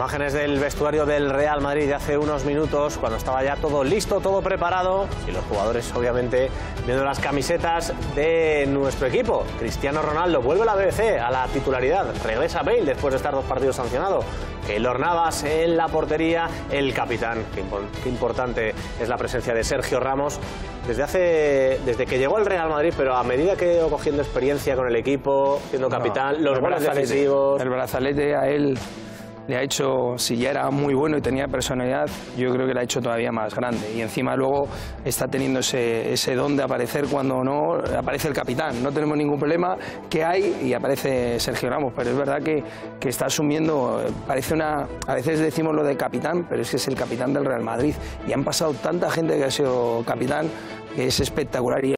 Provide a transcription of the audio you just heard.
Imágenes del vestuario del Real Madrid de hace unos minutos, cuando estaba ya todo listo, todo preparado, y los jugadores obviamente viendo las camisetas de nuestro equipo. Cristiano Ronaldo vuelve a la BBC, a la titularidad, regresa Bale después de estar dos partidos sancionado. Keylor Navas en la portería, el capitán, qué, qué importante es la presencia de Sergio Ramos desde hace desde que llegó al Real Madrid, pero a medida que ido cogiendo experiencia con el equipo, siendo capitán, los goles decisivos. El brazalete a él le ha hecho, si ya era muy bueno y tenía personalidad, yo creo que le ha hecho todavía más grande. Y encima luego está teniendo ese, ese don de aparecer cuando no aparece el capitán. No tenemos ningún problema que hay y aparece Sergio Ramos, pero es verdad que, que está asumiendo, parece una, a veces decimos lo de capitán, pero es que es el capitán del Real Madrid. Y han pasado tanta gente que ha sido capitán que es espectacular. Y